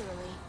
regularly.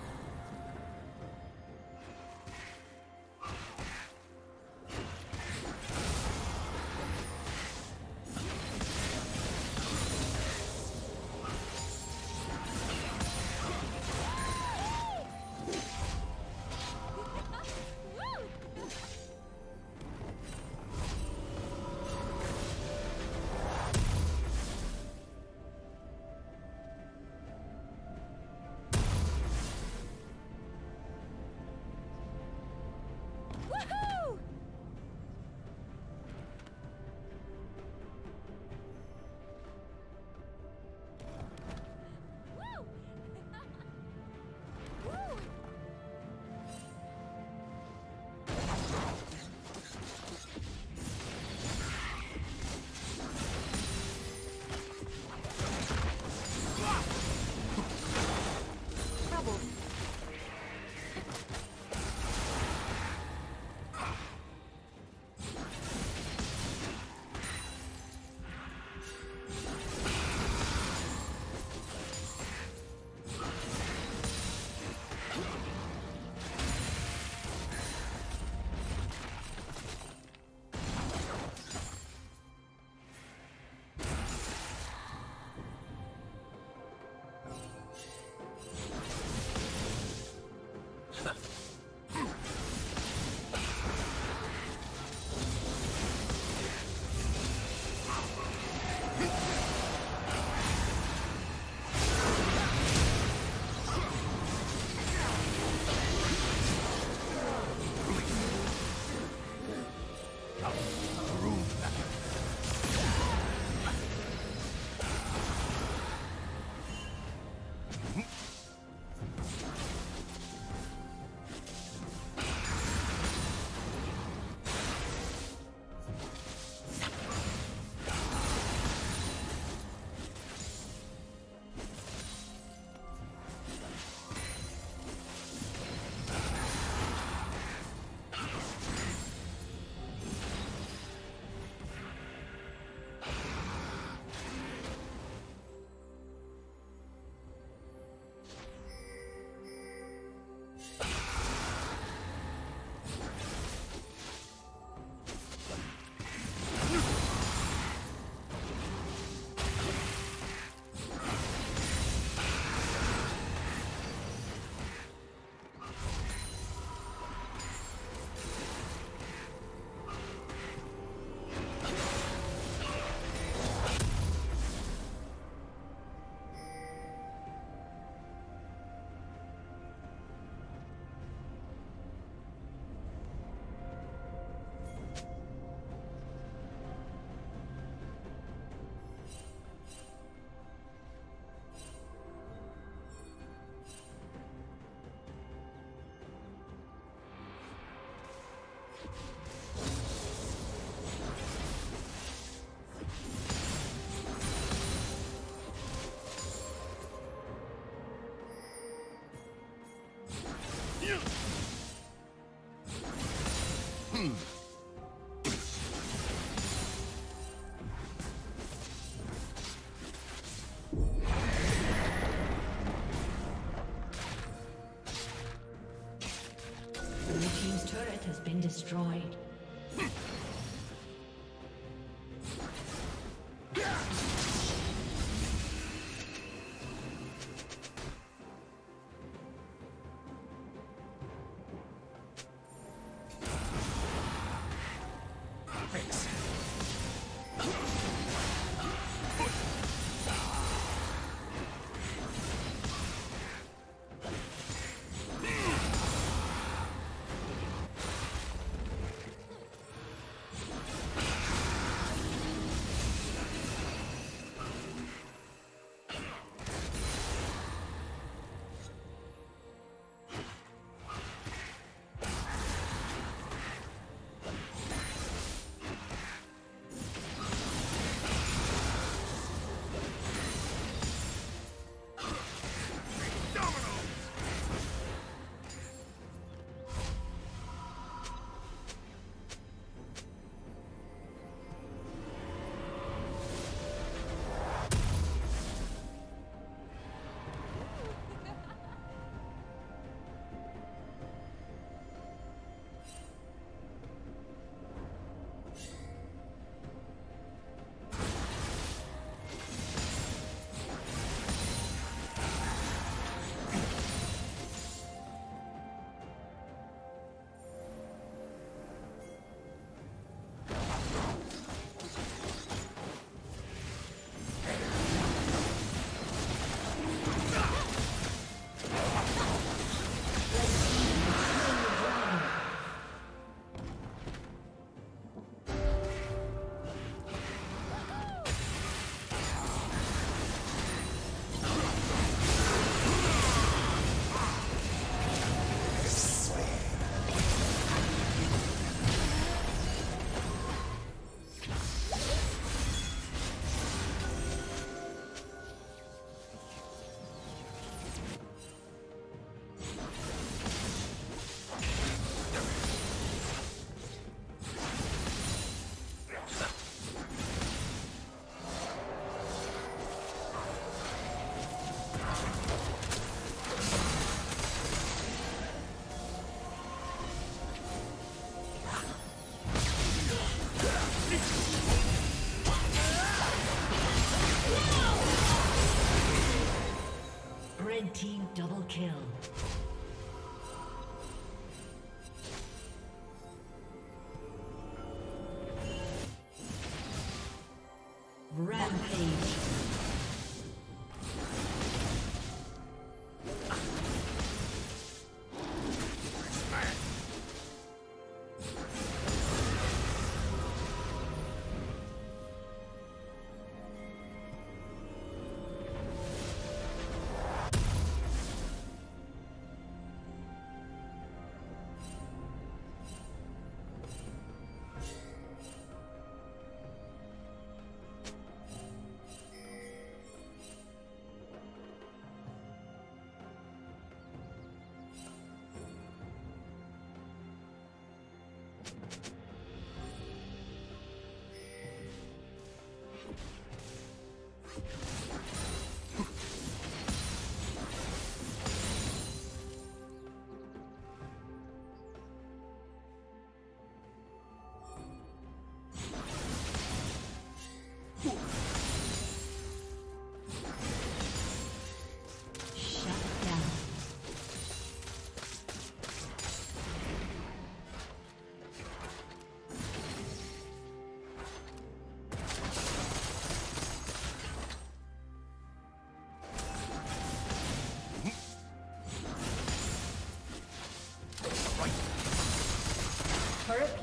Destroyed. Kill.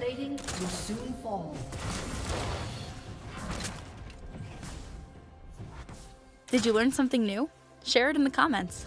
Plating will soon fall. Did you learn something new? Share it in the comments.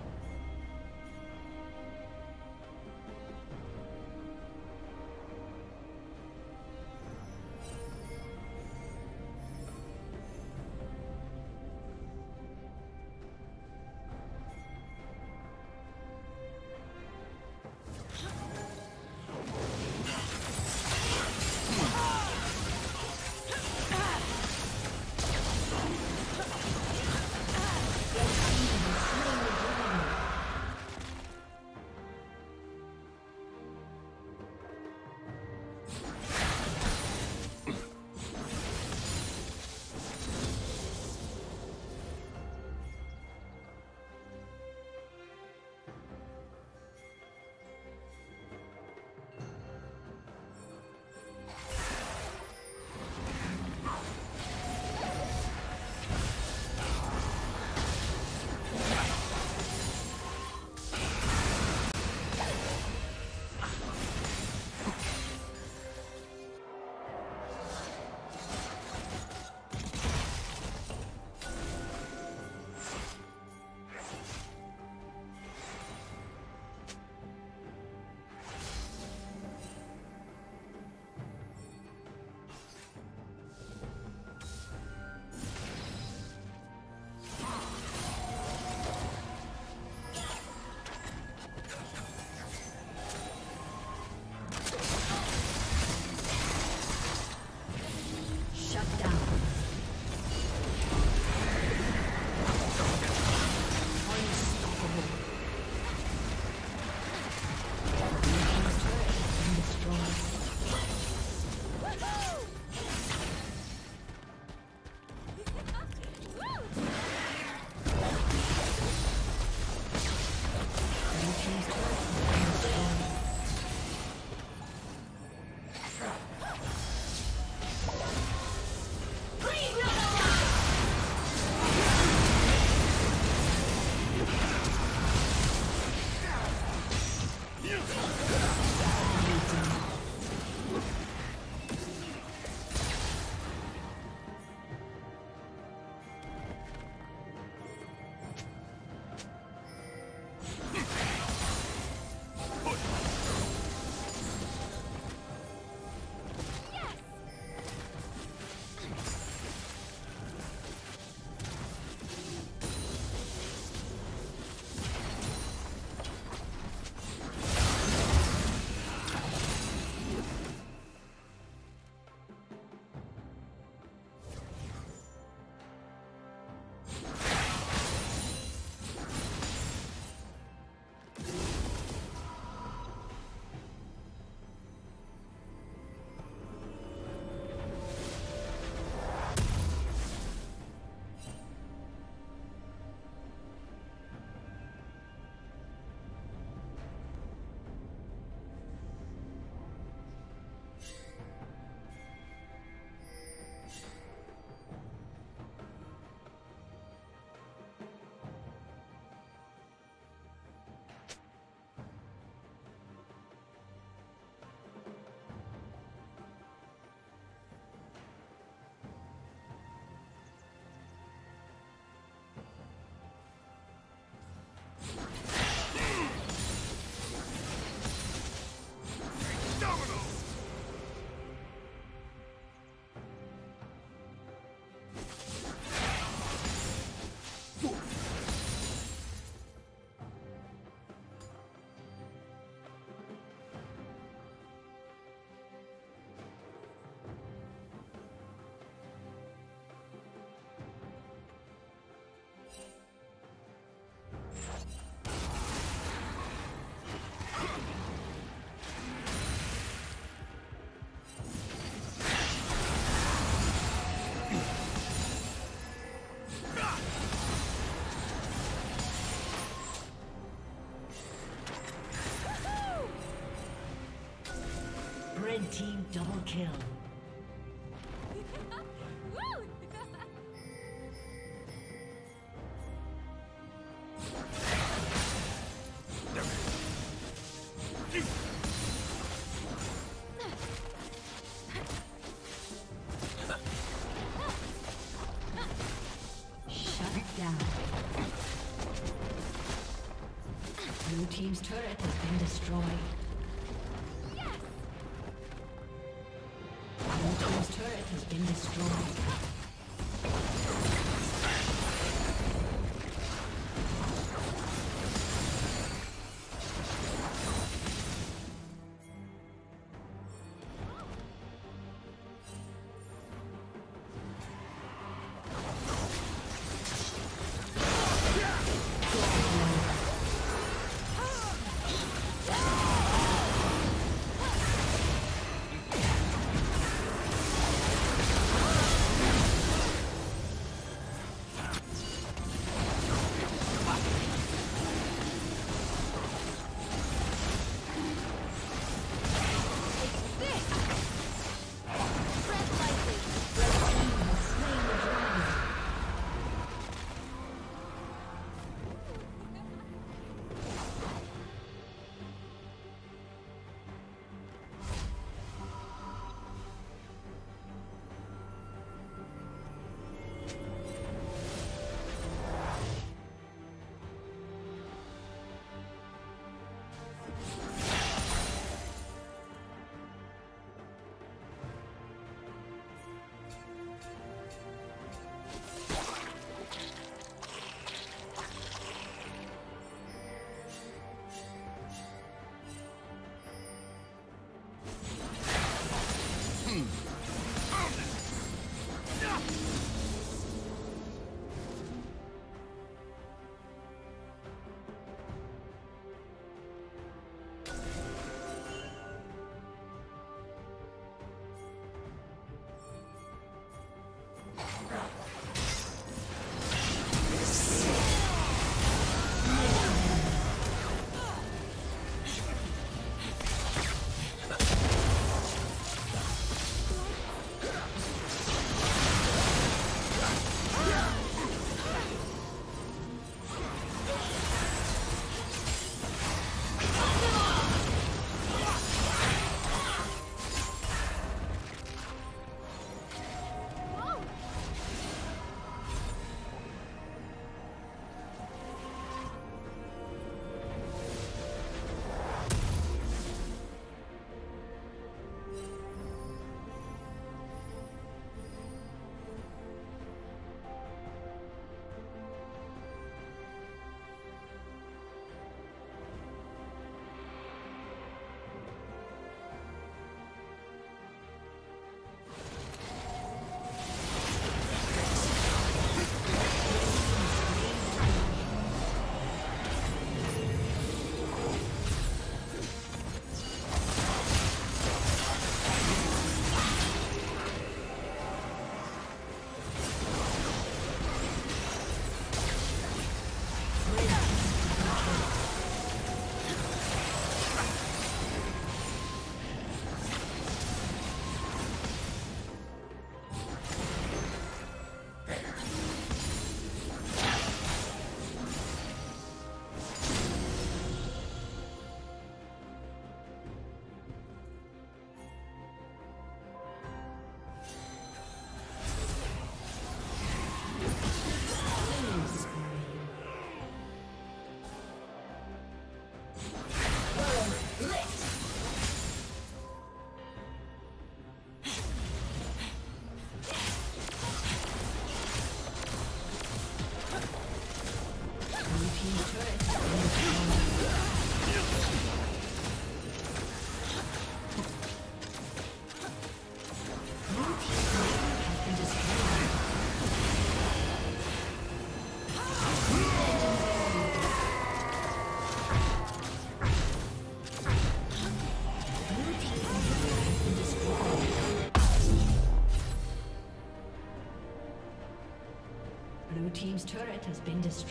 Red team double kill. Shut down. Blue team's turret been destroyed.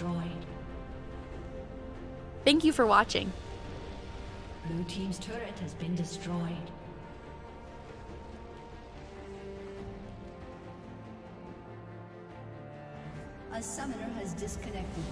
Destroyed. Thank you for watching. Blue Team's turret has been destroyed. A summoner has disconnected.